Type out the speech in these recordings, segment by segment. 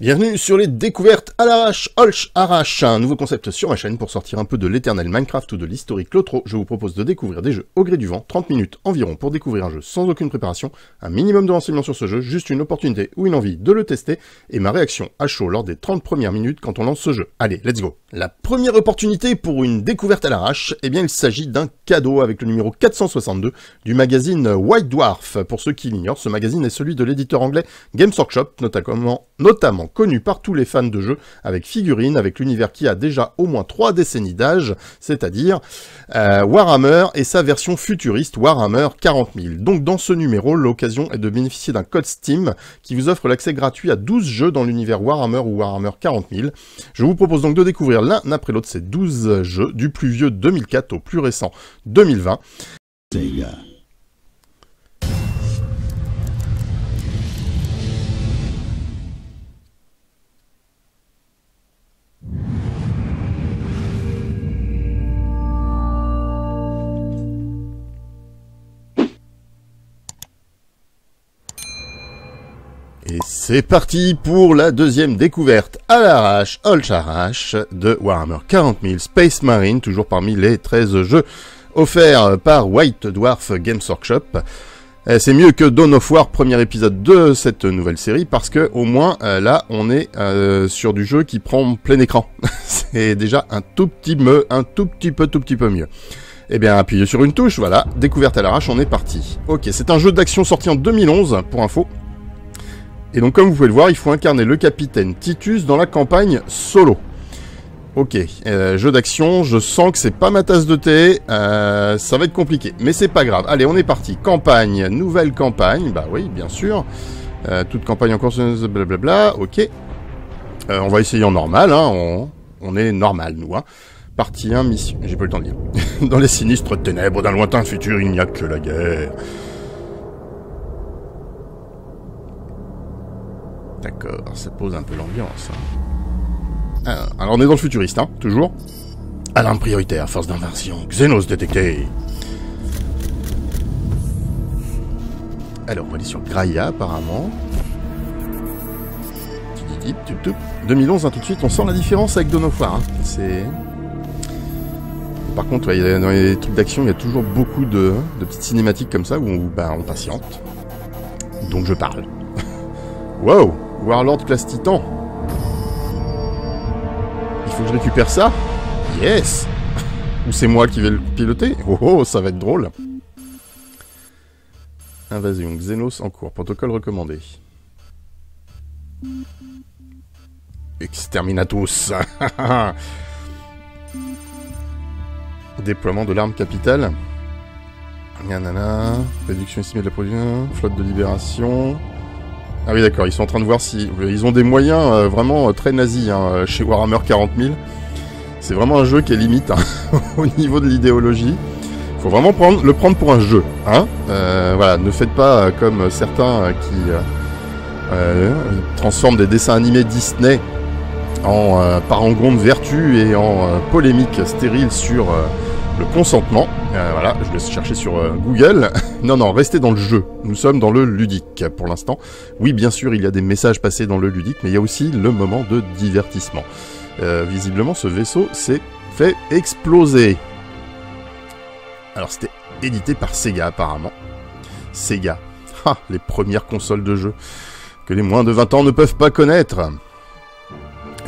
Bienvenue sur les découvertes à l'arrache, Holch arrache, un nouveau concept sur ma chaîne pour sortir un peu de l'éternel Minecraft ou de l'historique Lotro. Je vous propose de découvrir des jeux au gré du vent, 30 minutes environ pour découvrir un jeu sans aucune préparation, un minimum de renseignements sur ce jeu, juste une opportunité ou une envie de le tester, et ma réaction à chaud lors des 30 premières minutes quand on lance ce jeu. Allez, let's go La première opportunité pour une découverte à l'arrache, eh bien il s'agit d'un cadeau avec le numéro 462 du magazine White Dwarf. Pour ceux qui l'ignorent, ce magazine est celui de l'éditeur anglais Games Workshop, notamment, notamment connu par tous les fans de jeux, avec figurines, avec l'univers qui a déjà au moins trois décennies d'âge, c'est-à-dire euh, Warhammer et sa version futuriste Warhammer 40 000. Donc dans ce numéro, l'occasion est de bénéficier d'un code Steam qui vous offre l'accès gratuit à 12 jeux dans l'univers Warhammer ou Warhammer 40 000. Je vous propose donc de découvrir l'un après l'autre ces 12 jeux, du plus vieux 2004 au plus récent 2020. Et c'est parti pour la deuxième découverte à l'arrache, Holch arrache, de Warhammer 40 000 Space Marine, toujours parmi les 13 jeux offerts par White Dwarf Games Workshop. Euh, c'est mieux que Dawn of War, premier épisode de cette nouvelle série, parce que au moins euh, là, on est euh, sur du jeu qui prend plein écran. c'est déjà un tout petit peu, un tout petit peu, tout petit peu mieux. Eh bien, appuyez sur une touche, voilà, découverte à l'arrache, on est parti. Ok, c'est un jeu d'action sorti en 2011, pour info. Et donc, comme vous pouvez le voir, il faut incarner le capitaine Titus dans la campagne solo. Ok, euh, jeu d'action, je sens que c'est pas ma tasse de thé, euh, ça va être compliqué, mais c'est pas grave. Allez, on est parti. Campagne, nouvelle campagne, bah oui, bien sûr. Euh, toute campagne encore, blablabla, ok. Euh, on va essayer en normal, hein, on, on est normal, nous. Hein. Partie 1, mission, j'ai pas le temps de lire. Dans les sinistres ténèbres d'un lointain futur, il n'y a que la guerre. D'accord, ça pose un peu l'ambiance. hein. Alors, on est dans le futuriste, hein, toujours. Alarme prioritaire, force d'inversion, Xenos détecté. Alors, on aller sur Graia, apparemment. Tididip, tup, tup. 2011, hein, tout de suite, on sent la différence avec War. hein. C'est... Par contre, dans les trucs d'action, il y a toujours beaucoup de, petites cinématiques comme ça où on, bah, on patiente. Donc je parle. Wow Warlord classe Titan Il faut que je récupère ça Yes Ou c'est moi qui vais le piloter Oh oh, ça va être drôle Invasion, Xenos en cours, protocole recommandé. Exterminatus Déploiement de l'arme capitale. Nanana. Réduction estimée de la production. Flotte de libération. Ah oui, d'accord, ils sont en train de voir si... Ils ont des moyens euh, vraiment euh, très nazis hein, euh, chez Warhammer 40 000. C'est vraiment un jeu qui est limite hein, au niveau de l'idéologie. faut vraiment prendre, le prendre pour un jeu. Hein voilà, ne faites pas comme certains qui transforment des dessins animés Disney en parangon de vertu et en polémique stérile sur le consentement. Euh, voilà, je laisse chercher sur euh, Google. non, non, restez dans le jeu. Nous sommes dans le ludique pour l'instant. Oui, bien sûr, il y a des messages passés dans le ludique, mais il y a aussi le moment de divertissement. Euh, visiblement, ce vaisseau s'est fait exploser. Alors, c'était édité par Sega, apparemment. Sega. Ah, les premières consoles de jeu que les moins de 20 ans ne peuvent pas connaître.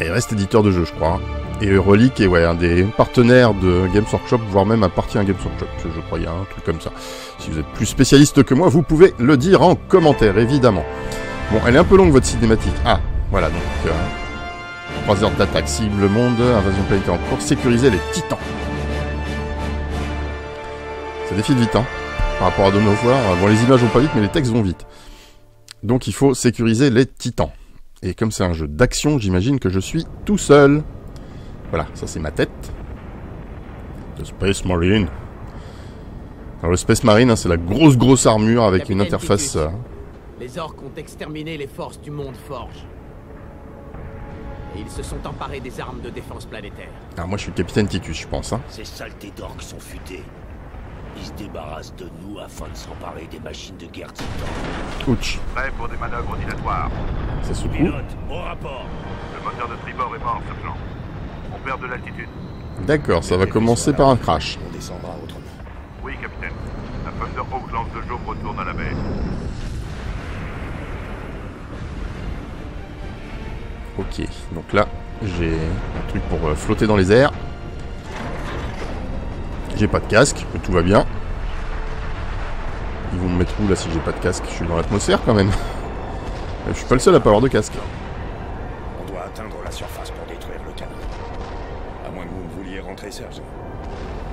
Et reste éditeur de jeu, je crois. Et Relic est ouais, un des partenaires de Games Workshop, voire même appartient à Games Workshop, je crois, y a un truc comme ça. Si vous êtes plus spécialiste que moi, vous pouvez le dire en commentaire, évidemment. Bon, elle est un peu longue, votre cinématique. Ah, voilà, donc... Euh, 3 heures d'attaque, cible monde, invasion planétaire en cours, sécuriser les titans. Ça défile vite, hein, par rapport à Dawn. Bon, les images vont pas vite, mais les textes vont vite. Donc il faut sécuriser les titans. Et comme c'est un jeu d'action, j'imagine que je suis tout seul. Voilà, ça c'est ma tête. Le Space Marine. Alors le Space Marine, hein, c'est la grosse grosse armure avec une Capitaine interface... Titus. euh, Les orques ont exterminé les forces du monde forge. Et ils se sont emparés des armes de défense planétaire. Alors moi je suis le capitaine Titus, je pense. Hein. Ces saletés d'orques sont futés. Ils se débarrassent de nous afin de s'emparer des machines de guerre titans. Ouch. Prêt pour des manœuvres dilatoires. Ça secoue. Pilote, au rapport. Le moteur de tribord est mort, sergent. On perd de l'altitude. D'accord, ça va commencer par un crash. On descendra autrement. Oui, capitaine. La Thunderhawk lance de jour retourne à la baie. Ok, donc là, j'ai un truc pour euh, flotter dans les airs. J'ai pas de casque, mais tout va bien. Ils vont me mettre où là si j'ai pas de casque? Je suis dans l'atmosphère quand même. Je suis pas le seul à pas avoir de casque.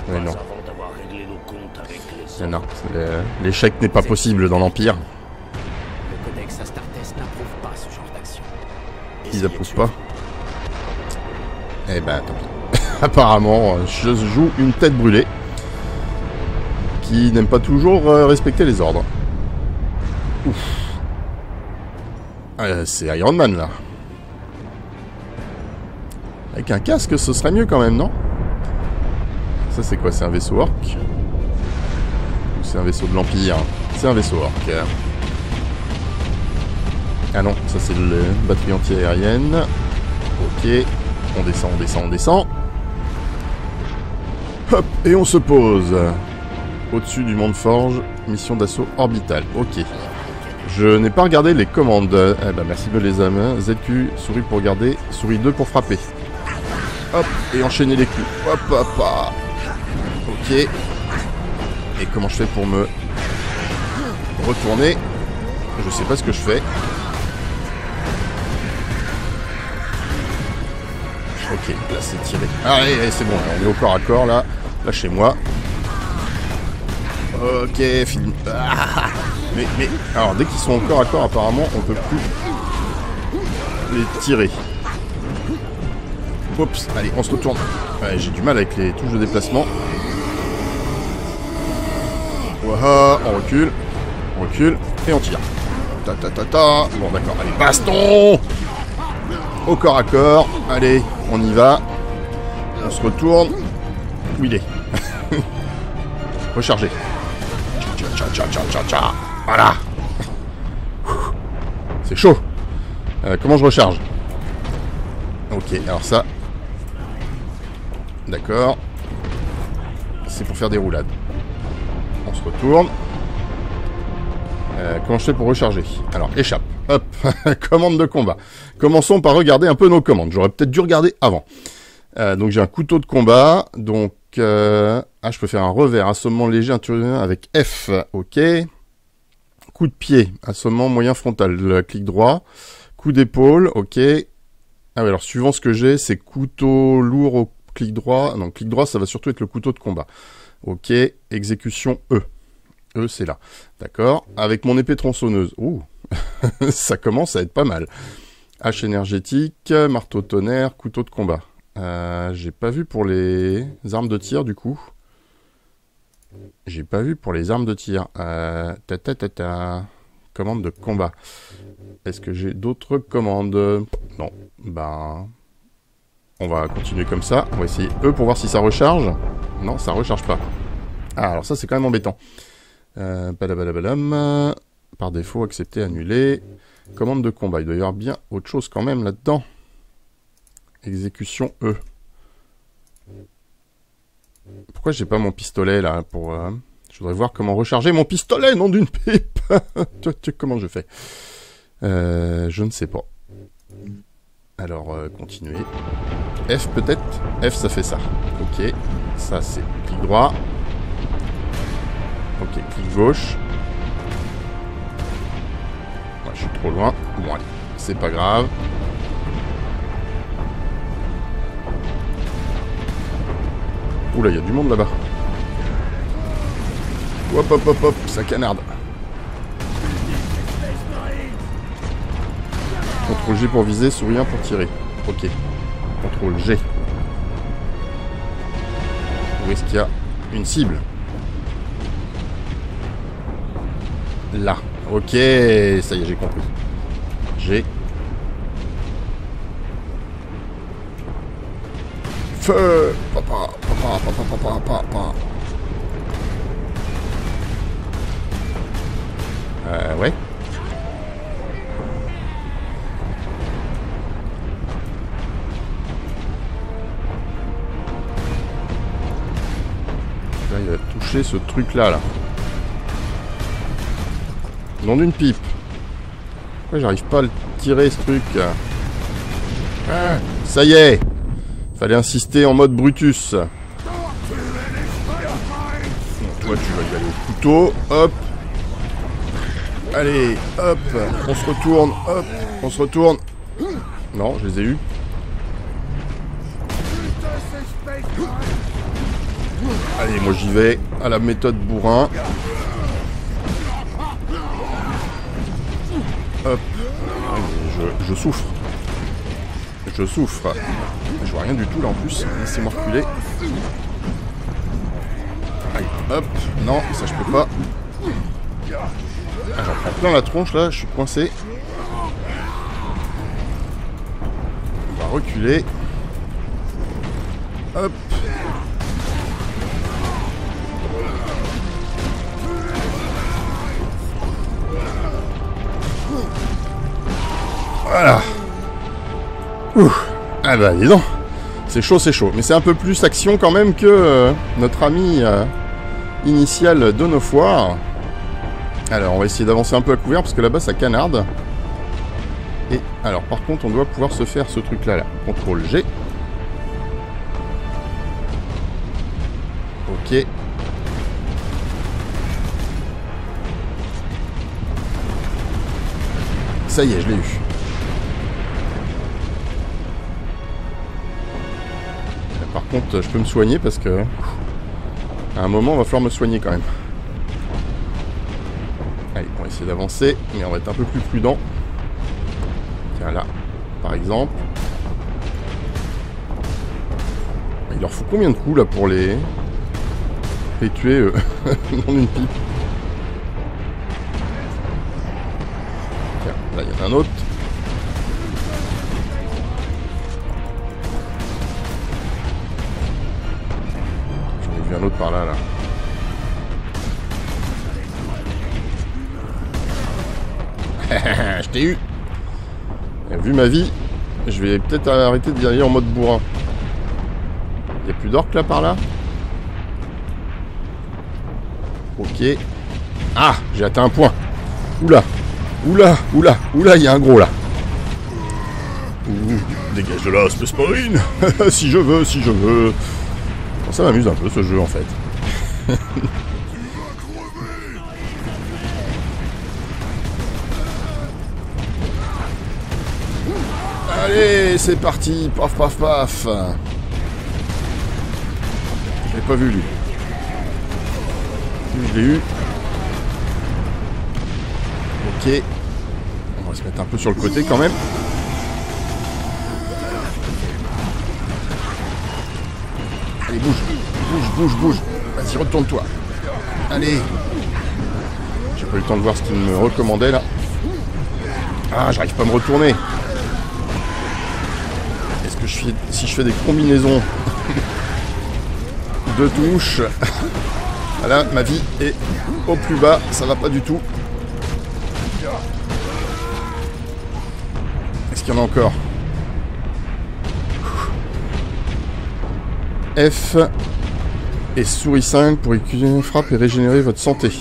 Mais non, non, L'échec n'est pas possible dans l'Empire. Le codex Astartes n'approuve pas ce genre d'action. Ils Essayez de approuvent suivre. pas. Eh ben, tant pis. Apparemment, euh, je joue une tête brûlée. Qui n'aime pas toujours euh, respecter les ordres. Ouf. Euh, c'est Iron Man, là. Avec un casque, ce serait mieux quand même, non? Ça, c'est quoi? C'est un vaisseau orc? Ou c'est un vaisseau de l'Empire? C'est un vaisseau orc. Ah non, ça c'est le batterie anti-aérienne. Ok, on descend, on descend, on descend. Hop, et on se pose. Au-dessus du monde forge, mission d'assaut orbital. Ok. Je n'ai pas regardé les commandes. Eh ben merci de les âmes. ZQ, souris pour garder, souris 2 pour frapper. Hop, et enchaîner les coups. Hop, hop, hop. Et comment je fais pour me retourner? Je sais pas ce que je fais. Ok, là c'est tiré. Allez, allez, c'est bon, on est au corps à corps là. Lâchez-moi. Ok, fini. Ah, mais, mais, alors dès qu'ils sont au corps à corps, apparemment, on peut plus les tirer. Oups, allez, on se retourne. J'ai du mal avec les touches de déplacement. On recule, on recule et on tire. Ta ta ta ta. Bon d'accord, allez, baston Au corps à corps, allez, on y va. On se retourne. Où il est Recharger. Voilà. C'est chaud. Euh, comment je recharge Ok, alors ça. D'accord. C'est pour faire des roulades. Euh, comment je fais pour recharger Alors, échappe. Hop, commande de combat. Commençons par regarder un peu nos commandes. J'aurais peut-être dû regarder avant. Euh, donc j'ai un couteau de combat. Donc, euh, ah, je peux faire un revers, assommement léger intérieur avec F. Ok. Coup de pied, assommement moyen frontal. Clic droit. Coup d'épaule. Ok. Ah alors suivant ce que j'ai, c'est couteau lourd au clic droit. Non, clic droit, ça va surtout être le couteau de combat. Ok. Exécution E. C'est là. D'accord? Avec mon épée tronçonneuse. Ouh. ça commence à être pas mal. Hache énergétique, marteau tonnerre, couteau de combat. Euh, j'ai pas vu pour les armes de tir du coup. J'ai pas vu pour les armes de tir. Euh, ta ta ta ta. Commande de combat. Est-ce que j'ai d'autres commandes? Non. Ben. On va continuer comme ça. On va essayer E pour voir si ça recharge. Non, ça recharge pas. Ah, alors ça c'est quand même embêtant. Euh. Par défaut, accepter, annuler. Commande de combat. Il doit y avoir bien autre chose quand même là-dedans. Exécution E. Pourquoi j'ai pas mon pistolet là pour euh, Je voudrais voir comment recharger mon pistolet, nom d'une pipe. Tu- tu- comment je fais? Euh, Je ne sais pas. Alors, euh, continuer. F peut-être? F ça fait ça. Ok. Ça c'est clic droit. Ok, clic gauche. Ouais, je suis trop loin. Bon allez, c'est pas grave. Oula, il y a du monde là-bas. Hop, hop, hop, hop, ça canarde. Contrôle G pour viser, souris 1 pour tirer. Ok. Contrôle G. Où est-ce qu'il y a une cible? là. Ok, ça y est, j'ai compris. J'ai... Feu Papa, papa, papa, papa, papa. papa. Euh, ouais. Là, il a touché ce truc-là, là. là. D'une pipe. Pourquoi j'arrive pas à le tirer, ce truc Ça y est Fallait insister en mode Brutus. Toi, tu vas y aller au couteau. Hop Allez, hop On se retourne, hop On se retourne. Non, je les ai eus. Allez, moi j'y vais à la méthode bourrin. Hop. Je, souffre. Je souffre. Je vois rien du tout là en plus. Laissez-moi reculer. Hop. Non, ça je peux pas. Ah, J'en plein la tronche là, je suis coincé. On va reculer. Hop. Voilà. Ouh. Ah bah dis donc. C'est chaud, c'est chaud. Mais c'est un peu plus action quand même que euh, notre ami euh, initial d'Onofoire. Alors on va essayer d'avancer un peu à couvert parce que là-bas ça canarde. Et alors par contre on doit pouvoir se faire ce truc là là. Contrôle G. Ok. Ça y est, je l'ai eu. Par contre, je peux me soigner parce que... À un moment, on va falloir me soigner quand même. Allez, on va essayer d'avancer, mais on va être un peu plus prudent. Tiens, là, par exemple. Il leur faut combien de coups, là, pour les... les tuer euh, dans une pipe t'ai eu. Vu ma vie, je vais peut-être arrêter de aller en mode bourrin. Il a plus d'orques là par là? Ok. Ah, j'ai atteint un point. Oula, oula, oula, oula, il y a un gros là. Ouh, dégage de là, Space Marine Si je veux, si je veux. Ça m'amuse un peu ce jeu en fait. C'est parti, paf paf paf. Je pas vu lui. Lui, je l'ai eu. Ok. On va se mettre un peu sur le côté quand même. Allez, bouge. Bouge, bouge, bouge. Vas-y, retourne-toi. Allez. J'ai pas eu le temps de voir ce qu'il me recommandait là. Ah, j'arrive pas à me retourner. Si je fais des combinaisons de touches, voilà, ma vie est au plus bas, ça va pas du tout. Est-ce qu'il y en a encore? F et souris 5 pour une frappe et régénérer votre santé.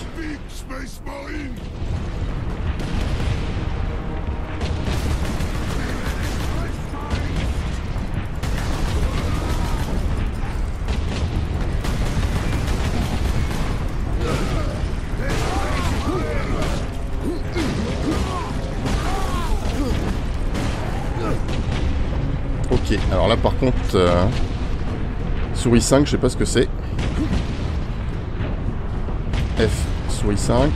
Souris 5, je sais pas ce que c'est. F, souris 5.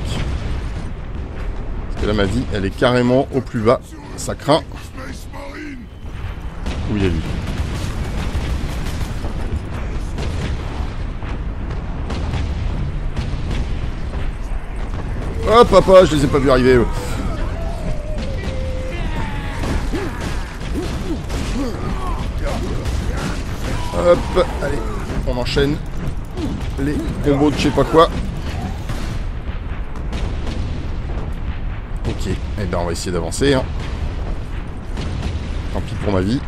Parce que là ma vie, elle est carrément au plus bas. Ça craint. Où il est lui Oh papa, je les ai pas vus arriver. eux. Hop, allez, on enchaîne les combos de je sais pas quoi. Ok, et ben on va essayer d'avancer. Hein. Tant pis pour ma vie.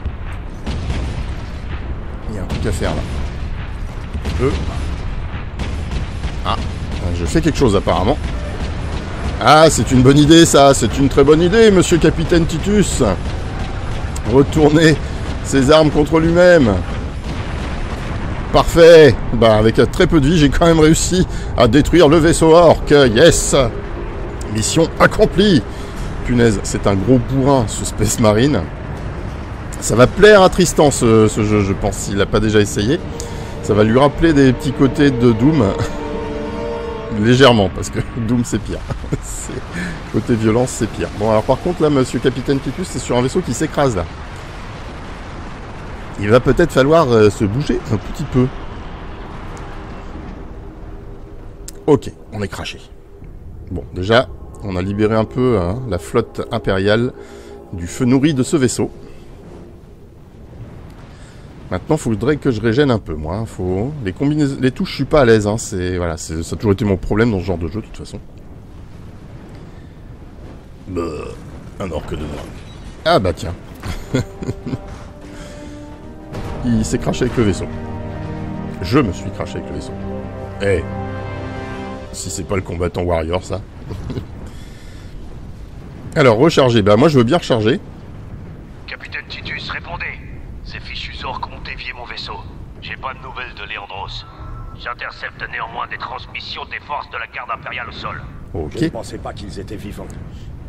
Il y a un truc à faire là. Eux. Ah, je fais quelque chose apparemment. Ah, c'est une bonne idée ça, c'est une très bonne idée, monsieur Capitaine Titus. Retourner ses armes contre lui-même. Parfait Bah avec très peu de vie, j'ai quand même réussi à détruire le vaisseau Orc. Yes Mission accomplie Punaise, c'est un gros bourrin ce Space Marine. Ça va plaire à Tristan ce, jeu, je pense, s'il n'a pas déjà essayé. Ça va lui rappeler des petits côtés de Doom. Légèrement, parce que Doom c'est pire. Côté violence c'est pire. Bon alors par contre là, monsieur Capitaine Titus, c'est sur un vaisseau qui s'écrase là. Il va peut-être falloir euh, se bouger un petit peu. Ok, on est craché. Bon, déjà, on a libéré un peu hein, la flotte impériale du feu nourri de ce vaisseau. Maintenant, il faudrait que je régène un peu, moi. Faut... Les, les touches, je suis pas à l'aise. Hein. Voilà, ça a toujours été mon problème dans ce genre de jeu, de toute façon. Bah, un orque de mort. Ah bah tiens. Il s'est craché avec le vaisseau. Je me suis craché avec le vaisseau. Eh. Si c'est pas le combattant warrior, ça. Alors, recharger. Bah moi, je veux bien recharger. Capitaine Titus, répondez. Ces fichus orques ont dévié mon vaisseau. J'ai pas de nouvelles de Léandros. J'intercepte néanmoins des transmissions des forces de la garde impériale au sol. Ok. Je ne pensais pas qu'ils étaient vivants.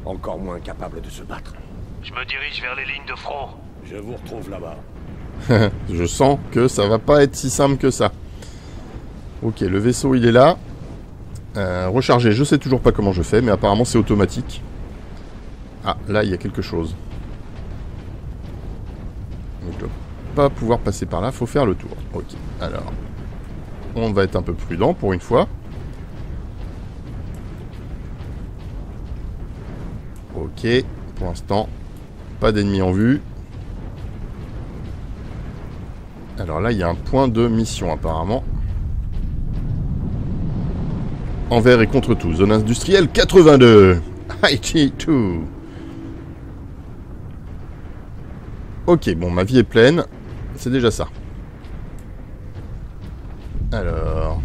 Encore moins capables de se battre. Je me dirige vers les lignes de front. Je vous retrouve là-bas. Je sens que ça va pas être si simple que ça. Ok, le vaisseau il est là. Euh, recharger, je sais toujours pas comment je fais, mais apparemment c'est automatique. Ah, là il y a quelque chose. Je dois pas pouvoir passer par là, faut faire le tour. Ok, alors. On va être un peu prudent pour une fois. Ok, pour l'instant, pas d'ennemis en vue. Alors là, il y a un point de mission apparemment. Envers et contre tout. Zone industrielle 82. IT2. Ok, bon, ma vie est pleine. C'est déjà ça. Alors...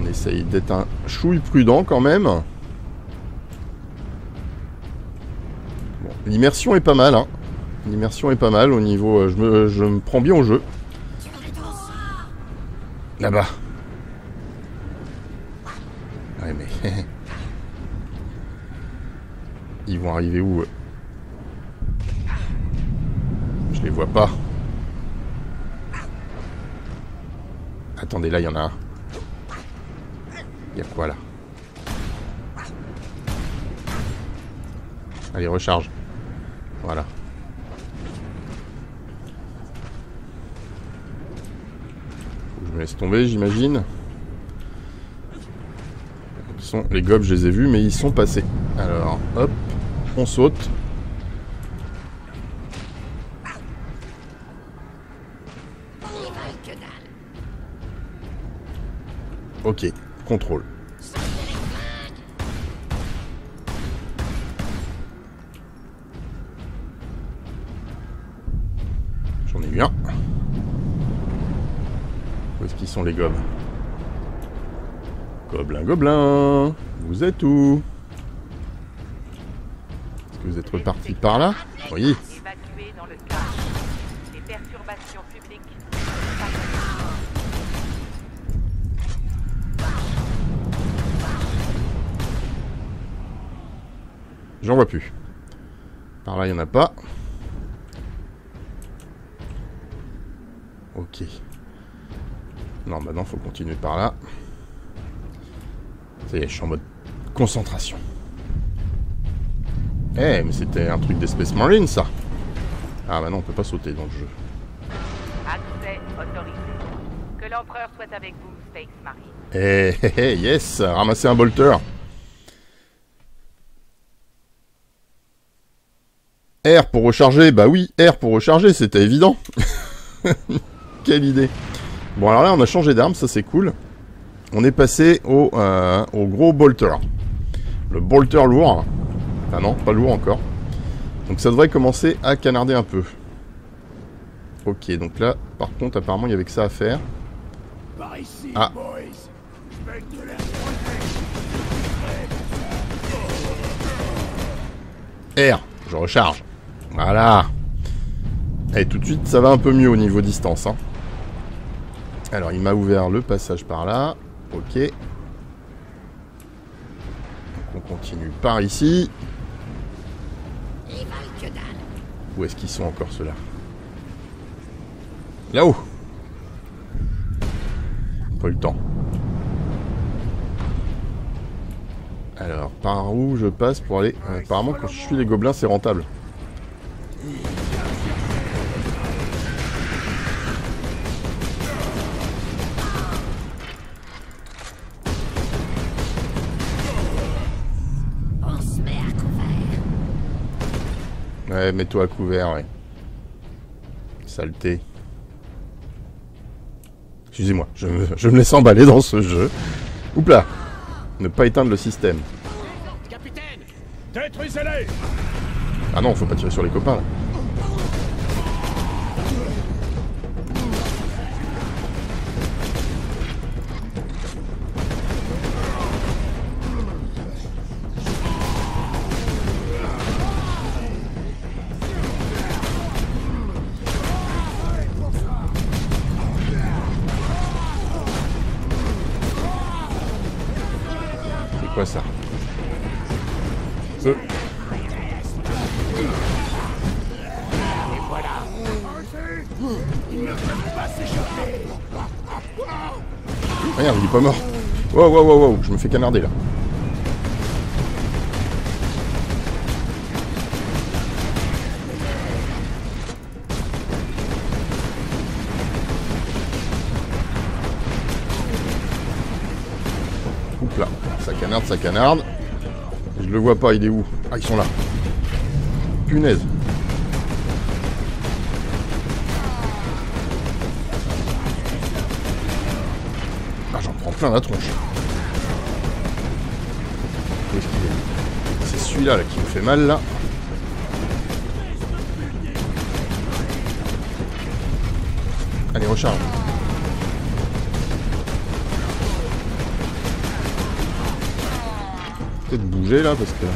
On essaye d'être un chouille prudent quand même. Bon, l'immersion est pas mal, hein. L'immersion est pas mal au niveau... euh, je, me, prends bien au jeu. Là-bas. Ouais, mais... Ils vont arriver où Je les vois pas. Attendez, là, il y en a un. Il y a quoi, là? Allez, recharge. Voilà. Faut que laisse tomber, j'imagine. Les gobs, je les ai vus, mais ils sont passés. Alors, hop, on saute. Ok, contrôle. Sont les gobes Gobelin, gobelin Vous êtes où Est-ce que vous êtes reparti par là Oui. J'en vois plus. Par là, il n'y en a pas. Ok. Non, maintenant, faut continuer par là. Ça y est, je suis en mode concentration. Eh, mais c'était un truc d'espèce marine, ça. Ah, bah non, on peut pas sauter dans le jeu. Accès autorisé. Que l'empereur soit avec vous, Space Marine. Eh, eh, eh, yes Ramasser un bolter. R pour recharger, bah oui, R pour recharger, c'était évident. Quelle idée. Bon, alors là, on a changé d'arme, ça c'est cool. On est passé au, euh, au gros bolter. Le bolter lourd. Ah non, pas lourd encore. Donc ça devrait commencer à canarder un peu. Ok, donc là, par contre, apparemment, il y avait que ça à faire. Ah. R, je recharge. Voilà. Et tout de suite, ça va un peu mieux au niveau distance. hein. Alors, il m'a ouvert le passage par là. Ok. Donc, on continue par ici. Où est-ce qu'ils sont encore ceux-là? Là-haut Pas eu le temps. Alors, par où je passe pour aller... apparemment, quand je suis les gobelins, c'est rentable. Ouais, mets-toi à couvert, ouais. Saleté. Excusez-moi, je me, je me laisse emballer dans ce jeu. Oups là Ne pas éteindre le système. Capitaine Détruisez-les Ah non, faut pas tirer sur les copains là. Canarder là. Oups là, ça canarde, ça canarde. Je le vois pas, il est où? Ah, ils sont là. Punaise. Ah, j'en prends plein la tronche. C'est celui-là là, qui me fait mal là. Allez, recharge. Peut-être bouger là parce que j'ai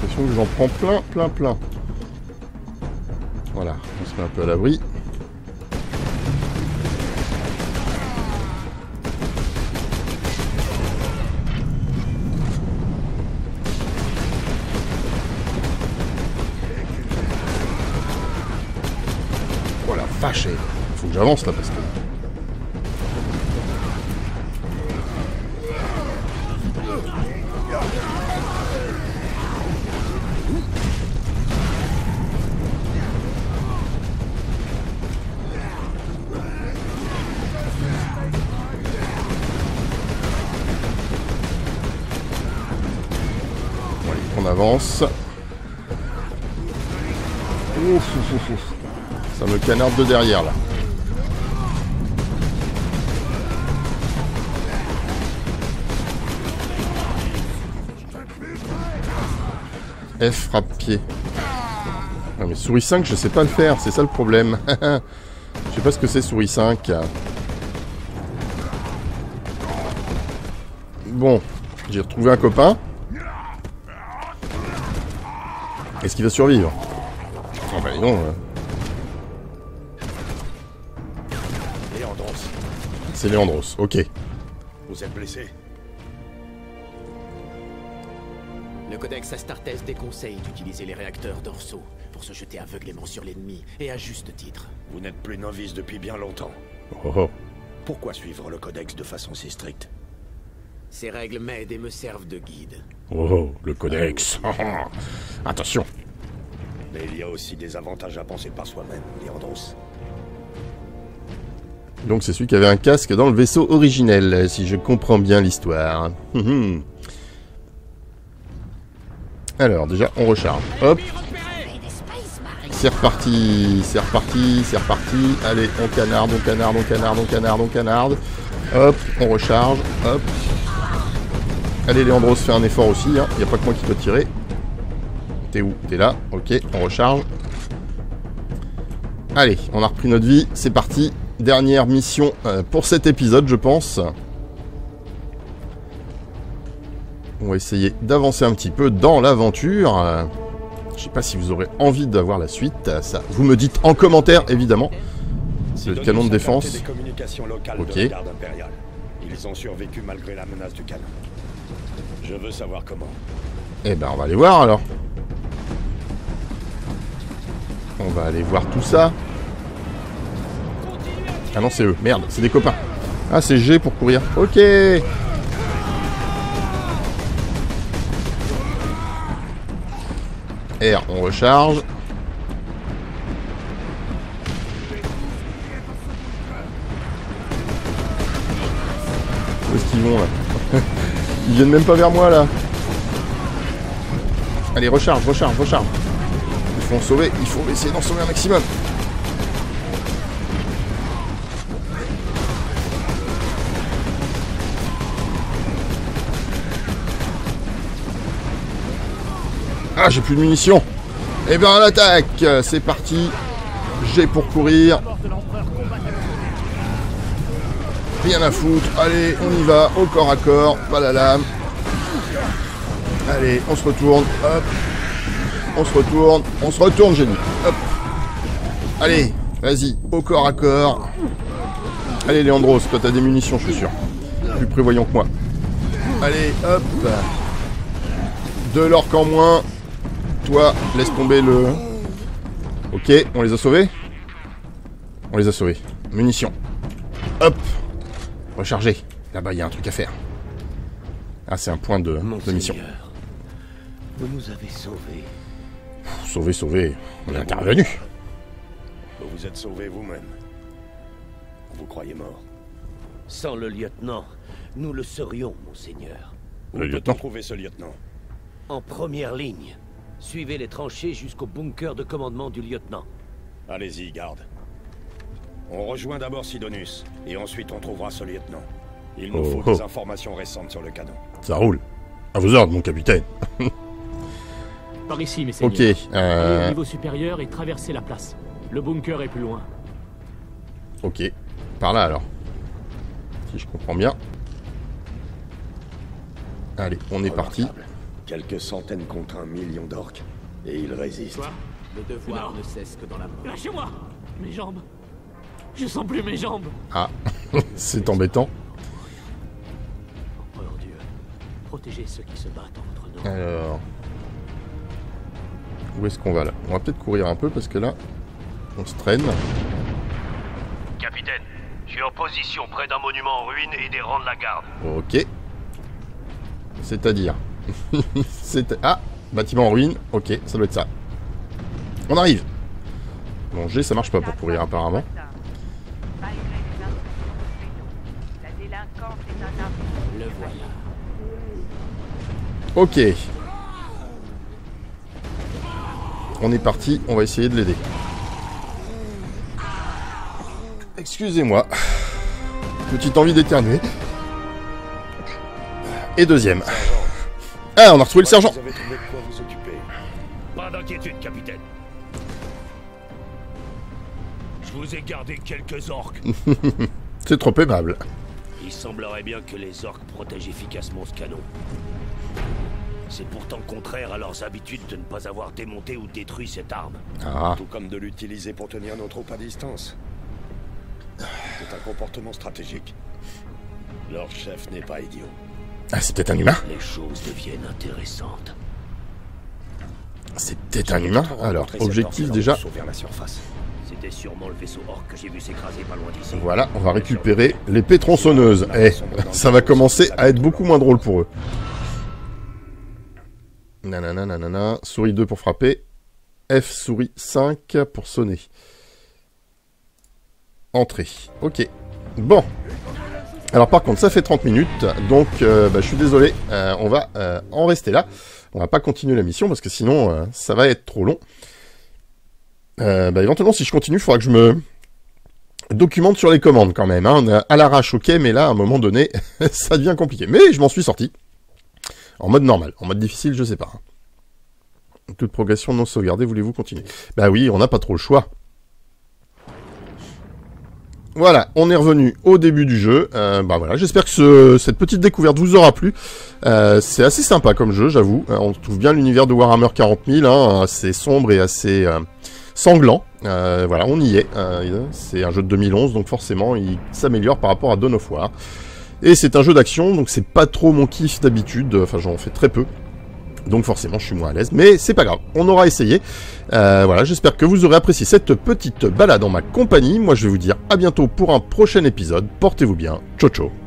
l'impression que j'en prends plein, plein, plein. Voilà, on se met un peu à l'abri. Faut que j'avance là parce que. On avance. Ouf, ouf, ouf. Ça me canarde de derrière là. F frappe pied. Non mais souris 5 je sais pas le faire, c'est ça le problème. je sais pas ce que c'est souris 5. Bon, j'ai retrouvé un copain. Est-ce qu'il va survivre? Oh bah non. C'est Léandros, ok. vous êtes blessé Le codex Astartes déconseille d'utiliser les réacteurs dorsaux pour se jeter aveuglément sur l'ennemi, et à juste titre. Vous n'êtes plus novice depuis bien longtemps. Oh, oh. Pourquoi suivre le codex de façon si stricte? Ces règles m'aident et me servent de guide. Oh, oh, le codex. Attention. Mais il y a aussi des avantages à penser par soi-même, Léandros. Donc c'est celui qui avait un casque dans le vaisseau originel, si je comprends bien l'histoire. Hum, hum. Alors déjà, on recharge. Hop, c'est reparti, c'est reparti, c'est reparti. Allez, on canarde, on canarde, on canarde, on canarde, on canarde. Hop, on recharge, hop. Allez, Léandros fait un effort aussi, il hein. n'y a pas que moi qui dois tirer. T'es où? T'es là, ok, on recharge. Allez, on a repris notre vie, c'est parti. Dernière mission euh, pour cet épisode, je pense. On va essayer d'avancer un petit peu dans l'aventure. Euh, je sais pas si vous aurez envie d'avoir la suite. Ça, vous me dites en commentaire, évidemment. C'est le canon de défense. des communications locales Ok. de la garde impériale. Ils ont survécu malgré la menace du canon. Je veux savoir comment. Eh ben, on va aller voir alors. On va aller voir tout ça. Ah non, c'est eux. Merde, c'est des copains. Ah, c'est G pour courir. Ok. R, on recharge. Où est-ce qu'ils vont là Ils viennent même pas vers moi là. Allez, recharge, recharge, recharge. Il faut en sauver, il faut essayer d'en sauver un maximum. Ah, j'ai plus de munitions. Eh bien, l'attaque C'est parti. J'ai pour courir. Rien à foutre. Allez, on y va, au corps à corps, pas la lame. Allez, on se retourne. Hop. On se retourne. On se retourne, génie. Hop. Allez, vas-y, au corps à corps. Allez, Léandros, toi t'as des munitions, je suis sûr. Plus prévoyant que moi. Allez, hop. De l'orque en moins. Toi, laisse tomber le... Ok, on les a sauvés On les a sauvés. Munitions. Hop. Recharger. Là-bas, il y a un truc à faire. Ah, c'est un point de, de mission. vous nous avez sauvés. Sauvé, sauvé. On est intervenu. Vous vous êtes sauvé vous-même. Vous croyez mort. Sans le lieutenant, nous le serions, monseigneur. Où Le peut-on lieutenant. trouver ce lieutenant? En première ligne. Suivez les tranchées jusqu'au bunker de commandement du lieutenant. Allez-y, garde. On rejoint d'abord Sidonus, et ensuite on trouvera ce lieutenant. Il nous Oh, faut oh. des informations récentes sur le canon. Ça roule. À vos ordres, mon capitaine. Par ici, messieurs. Ok. Allez Euh... au niveau supérieur et traversez la place. Le bunker est plus loin. Ok. Par là, alors. Si je comprends bien. Allez, on est parti. Quelques centaines contre un million d'orques. Et ils résistent. Quoi Le devoir Non. ne cesse que dans la mort. Lâchez-moi Mes jambes Je sens plus mes jambes Ah, c'est embêtant. Empereur Dieu, protégez ceux qui se battent en votre nom. Alors... Où est-ce qu'on va, là? On va peut-être courir un peu, parce que là, on se traîne. Capitaine, je suis en position près d'un monument en ruine et des rangs de la garde. Ok. C'est-à-dire... C'est... Ah Bâtiment en ruine. Ok, ça doit être ça. On arrive Bon, G, ça marche pas pour courir, apparemment. Ok. On est parti, on va essayer de l'aider. Excusez-moi. Petite envie d'éternuer. Et deuxième. Ah, on a retrouvé le sergent. Vous avez trouvé de quoi vous occuper. Pas d'inquiétude, capitaine. Je vous ai gardé quelques orques. C'est trop aimable. Il semblerait bien que les orques protègent efficacement ce canon. C'est pourtant contraire à leurs habitudes de ne pas avoir démonté ou détruit cette arme. Ah, Tout comme de l'utiliser pour tenir nos troupes à distance. C'est un comportement stratégique. Leur chef n'est pas idiot. Ah, c'est peut-être un humain. Les choses deviennent intéressantes. C'est peut-être un humain. Alors, objectif déjà. saut vers la surface. C'était sûrement le vaisseau orc que j'ai vu s'écraser pas loin d'ici. Voilà, on va récupérer les pétronsonneuses. Eh, ça va commencer à être beaucoup moins drôle pour eux. Nanana, nanana. Souris 2 pour frapper. F, souris 5 pour sonner. Entrée. Ok. Bon. Alors par contre, ça fait 30 minutes, donc euh, bah, je suis désolé, euh, on va euh, en rester là. On va pas continuer la mission parce que sinon ça va être trop long. Bah, éventuellement, si je continue, il faudra que je me documente sur les commandes quand même. Hein. À l'arrache, ok, mais là, à un moment donné, ça devient compliqué. Mais je m'en suis sorti. En mode normal. En mode difficile, je sais pas. hein. Toute progression non sauvegardée, voulez-vous continuer? Bah oui, on n'a pas trop le choix. Voilà, on est revenu au début du jeu. Euh, bah voilà, j'espère que ce- cette petite découverte vous aura plu. Euh, c'est assez sympa comme jeu, j'avoue. Euh, on trouve bien l'univers de Warhammer 40 000, hein, assez sombre et assez sanglant. Voilà, on y est. C'est un jeu de 2011, donc forcément, il s'améliore par rapport à Dawn of War. Et c'est un jeu d'action, donc c'est pas trop mon kiff d'habitude. Enfin, j'en fais très peu. Donc forcément, je suis moins à l'aise, mais c'est pas grave. On aura essayé. Euh, voilà, j'espère que vous aurez apprécié cette petite balade en ma compagnie. Moi, je vais vous dire à bientôt pour un prochain épisode. Portez-vous bien. Ciao, ciao.